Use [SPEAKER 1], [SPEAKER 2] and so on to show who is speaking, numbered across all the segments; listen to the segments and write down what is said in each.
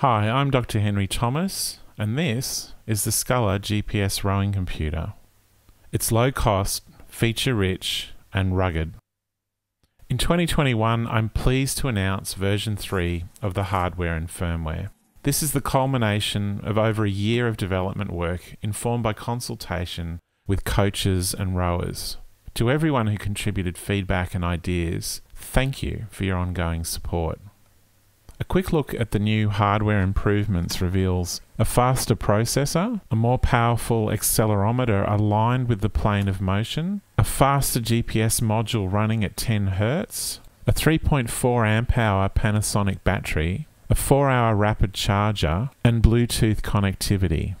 [SPEAKER 1] Hi, I'm Dr. Henry Thomas, and this is the Scullr GPS rowing computer. It's low cost, feature rich, and rugged. In 2021, I'm pleased to announce version 3 of the hardware and firmware. This is the culmination of over a year of development work informed by consultation with coaches and rowers. To everyone who contributed feedback and ideas, thank you for your ongoing support. A quick look at the new hardware improvements reveals a faster processor, a more powerful accelerometer aligned with the plane of motion, a faster GPS module running at 10 Hz, a 3.4 amp hour Panasonic battery, a 4 hour rapid charger, and Bluetooth connectivity.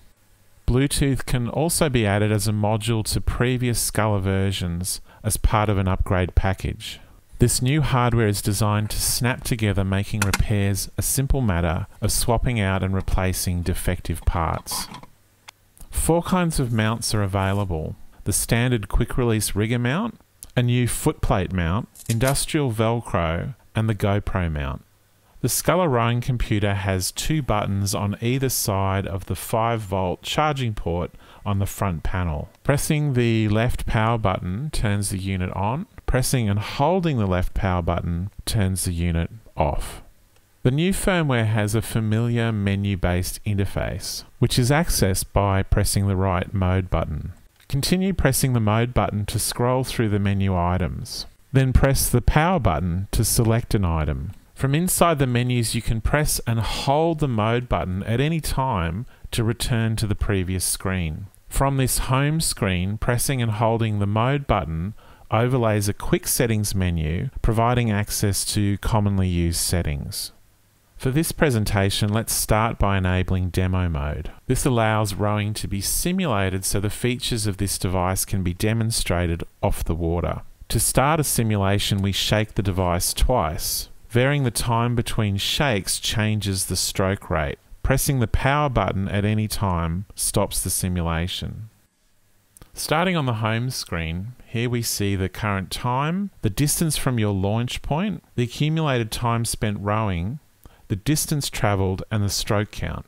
[SPEAKER 1] Bluetooth can also be added as a module to previous Scullr versions as part of an upgrade package. This new hardware is designed to snap together, making repairs a simple matter of swapping out and replacing defective parts. Four kinds of mounts are available the standard quick release rigger mount, a new footplate mount, industrial Velcro, and the GoPro mount. The rowing computer has two buttons on either side of the 5 volt charging port on the front panel. Pressing the left power button turns the unit on, Pressing and holding the left power button turns the unit off. The new firmware has a familiar menu based interface, which is accessed by pressing the right mode button. Continue pressing the mode button to scroll through the menu items. Then press the power button to select an item. From inside the menus, you can press and hold the mode button at any time to return to the previous screen. From this home screen, pressing and holding the mode button overlays a quick settings menu, providing access to commonly used settings. For this presentation, let's start by enabling demo mode. This allows rowing to be simulated so the features of this device can be demonstrated off the water. To start a simulation, we shake the device twice. Varying the time between shakes changes the stroke rate. Pressing the power button at any time stops the simulation. Starting on the home screen, here we see the current time, the distance from your launch point, the accumulated time spent rowing, the distance travelled, and the stroke count.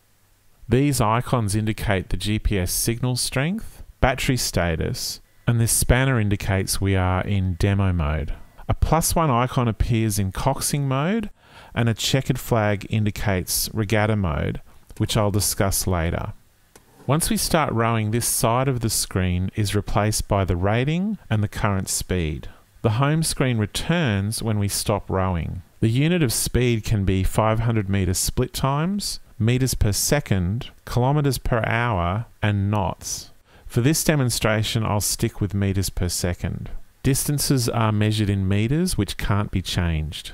[SPEAKER 1] These icons indicate the GPS signal strength, battery status, and this spanner indicates we are in demo mode. A plus one icon appears in coxing mode, and a checkered flag indicates regatta mode, which I'll discuss later. Once we start rowing, this side of the screen is replaced by the rating and the current speed. The home screen returns when we stop rowing. The unit of speed can be 500 meter split times, meters per second, kilometers per hour, and knots. For this demonstration, I'll stick with meters per second. Distances are measured in meters, which can't be changed.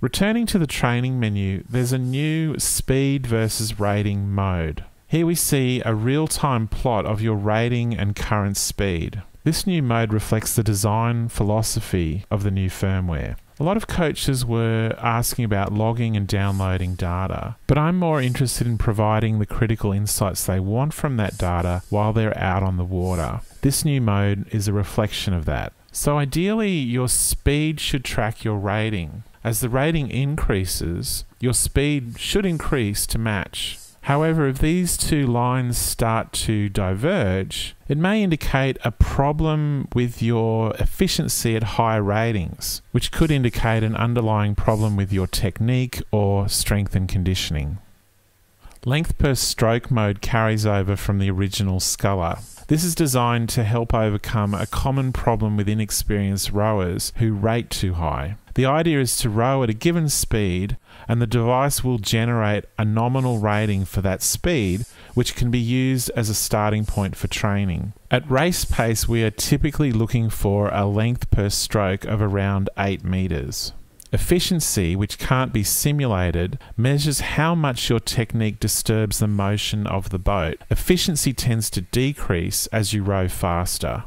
[SPEAKER 1] Returning to the training menu, there's a new speed versus rating mode. Here we see a real-time plot of your rating and current speed. This new mode reflects the design philosophy of the new firmware. A lot of coaches were asking about logging and downloading data, but I'm more interested in providing the critical insights they want from that data while they're out on the water. This new mode is a reflection of that. So ideally, your speed should track your rating. As the rating increases, your speed should increase to match. However, if these two lines start to diverge, it may indicate a problem with your efficiency at high ratings, which could indicate an underlying problem with your technique or strength and conditioning. Length per stroke mode carries over from the original Scullr. This is designed to help overcome a common problem with inexperienced rowers who rate too high. The idea is to row at a given speed, and the device will generate a nominal rating for that speed, which can be used as a starting point for training. At race pace, we are typically looking for a length per stroke of around 8 meters. Efficiency, which can't be simulated, measures how much your technique disturbs the motion of the boat. Efficiency tends to decrease as you row faster.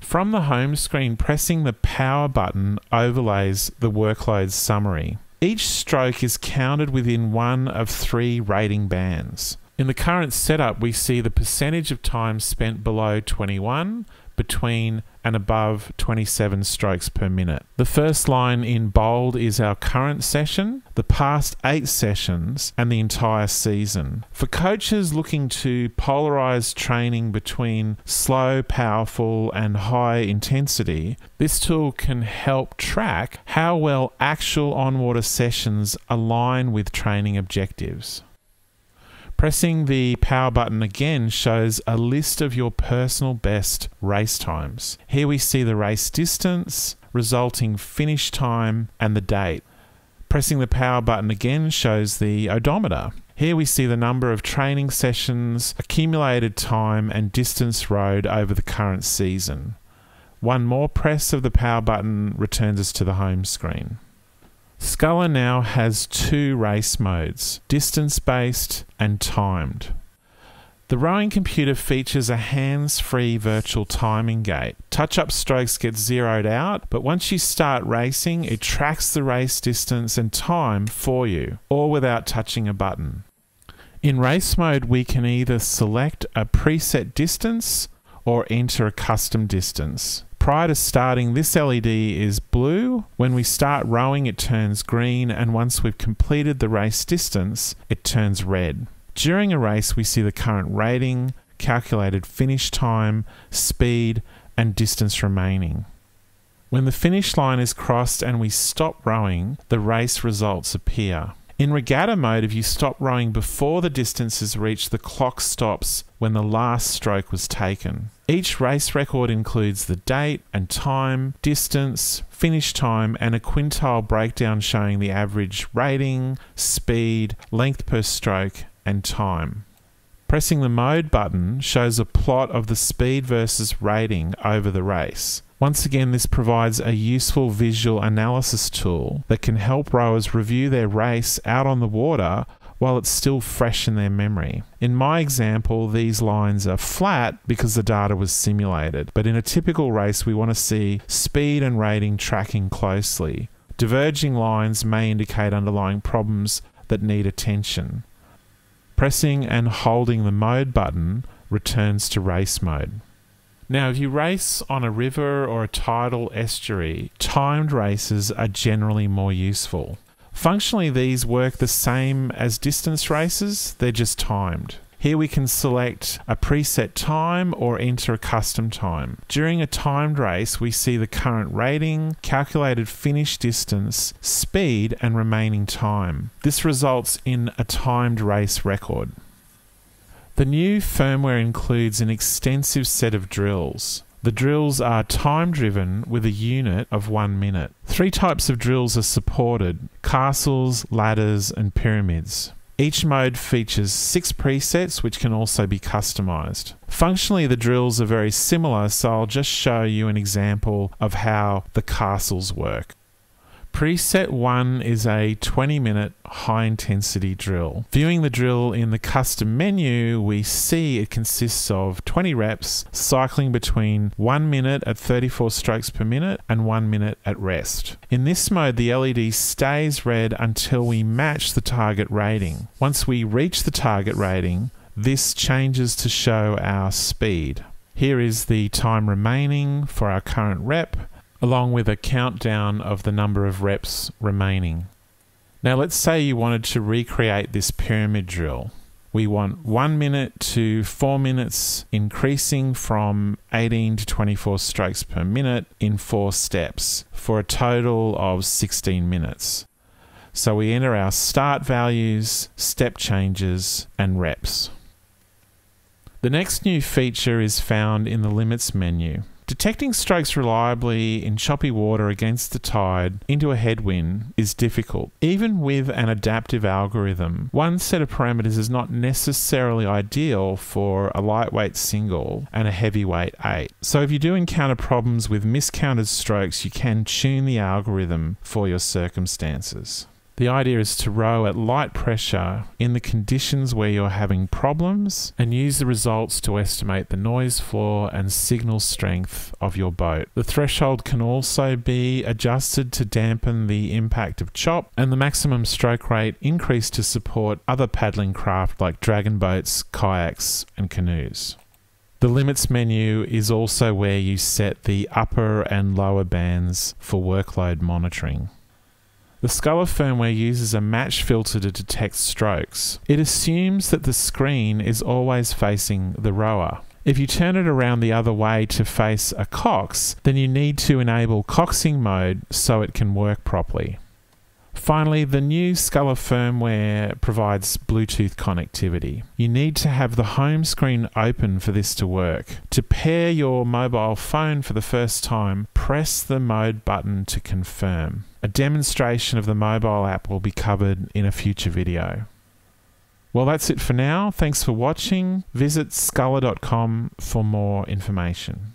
[SPEAKER 1] From the home screen, pressing the power button overlays the workload summary. Each stroke is counted within one of three rating bands. In the current setup, we see the percentage of time spent below 21, between and above 27 strokes per minute. The first line in bold is our current session, the past eight sessions, and the entire season. For coaches looking to polarize training between slow, powerful, and high intensity, this tool can help track how well actual on water sessions align with training objectives. Pressing the power button again shows a list of your personal best race times. Here we see the race distance, resulting finish time, and the date. Pressing the power button again shows the odometer. Here we see the number of training sessions, accumulated time, and distance rode over the current season. One more press of the power button returns us to the home screen. Scullr now has two race modes distance based and timed. The rowing computer features a hands free virtual timing gate. Touch up strokes get zeroed out, but once you start racing, it tracks the race distance and time for you, all without touching a button. In race mode, we can either select a preset distance or enter a custom distance. Prior to starting, this LED is blue. When we start rowing, it turns green, and once we've completed the race distance, it turns red. During a race, we see the current rating, calculated finish time, speed, and distance remaining. When the finish line is crossed and we stop rowing, the race results appear. In regatta mode, if you stop rowing before the distance is reached, the clock stops when the last stroke was taken. Each race record includes the date and time, distance, finish time, and a quintile breakdown showing the average rating, speed, length per stroke, and time. Pressing the mode button shows a plot of the speed versus rating over the race. Once again, this provides a useful visual analysis tool that can help rowers review their race out on the water while it's still fresh in their memory. In my example, these lines are flat because the data was simulated, but in a typical race, we want to see speed and rating tracking closely. Diverging lines may indicate underlying problems that need attention. Pressing and holding the mode button returns to race mode. Now, if you race on a river or a tidal estuary, timed races are generally more useful. Functionally, these work the same as distance races, they're just timed. Here we can select a preset time or enter a custom time. During a timed race, we see the current rating, calculated finish distance, speed, and remaining time. This results in a timed race record. The new firmware includes an extensive set of drills. The drills are time driven with a unit of one minute. Three types of drills are supported castles, ladders, and pyramids. Each mode features six presets which can also be customized. Functionally, the drills are very similar, so I'll just show you an example of how the castles work. Preset 1 is a 20 minute high intensity drill. Viewing the drill in the custom menu, we see it consists of 20 reps cycling between 1 minute at 34 strokes per minute and 1 minute at rest. In this mode, the LED stays red until we match the target rating. Once we reach the target rating, this changes to show our speed. Here is the time remaining for our current rep along with a countdown of the number of reps remaining. Now, let's say you wanted to recreate this pyramid drill. We want one minute to four minutes, increasing from 18 to 24 strokes per minute in four steps for a total of 16 minutes. So we enter our start values, step changes, and reps. The next new feature is found in the limits menu. Detecting strokes reliably in choppy water against the tide into a headwind is difficult. Even with an adaptive algorithm, one set of parameters is not necessarily ideal for a lightweight single and a heavyweight 8. So if you do encounter problems with miscounted strokes, you can tune the algorithm for your circumstances. The idea is to row at light pressure in the conditions where you're having problems and use the results to estimate the noise floor and signal strength of your boat. The threshold can also be adjusted to dampen the impact of chop and the maximum stroke rate increased to support other paddling craft like dragon boats, kayaks, and canoes. The limits menu is also where you set the upper and lower bands for workload monitoring. The Scullr firmware uses a match filter to detect strokes. It assumes that the screen is always facing the rower. If you turn it around the other way to face a cox, then you need to enable coxing mode so it can work properly. Finally, the new Scullr firmware provides Bluetooth connectivity. You need to have the home screen open for this to work. To pair your mobile phone for the first time, press the mode button to confirm. A demonstration of the mobile app will be covered in a future video. Well, that's it for now. Thanks for watching. Visit scullr.com for more information.